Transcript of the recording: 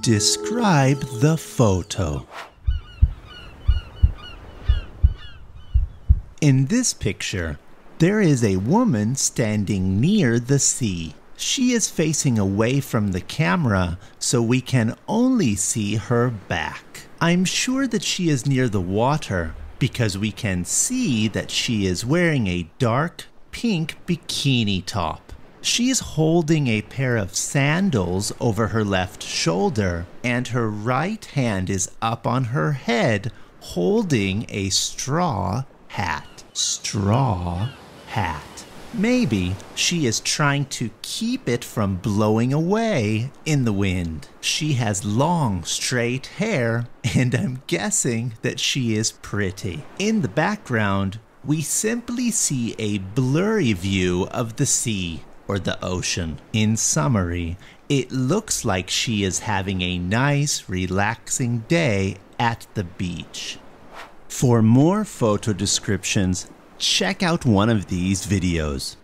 Describe the photo. In this picture, there is a woman standing near the sea. She is facing away from the camera, so we can only see her back. I'm sure that she is near the water because we can see that she is wearing a dark pink bikini top. She is holding a pair of sandals over her left shoulder, and her right hand is up on her head holding a straw hat. Straw hat. Maybe she is trying to keep it from blowing away in the wind. She has long, straight hair, and I'm guessing that she is pretty. In the background, we simply see a blurry view of the sea or the ocean. In summary, it looks like she is having a nice, relaxing day at the beach. For more photo descriptions, check out one of these videos.